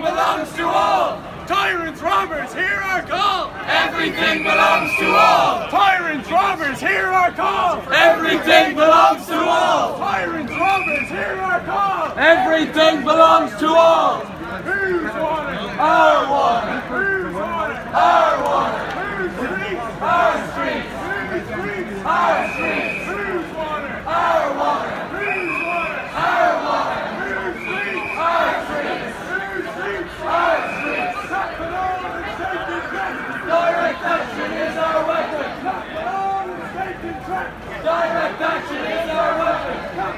belongs to all. Tyrants, robbers, hear our call. Everything belongs to all. Tyrants, robbers, hear our call. Everything belongs to all. Tyrants, robbers, hear our call. Everything belongs to all. Whose water? Our water, Whose water? our water, Whose streets? our streets, Whose streets? our streets. action is our weapon. Direct action is our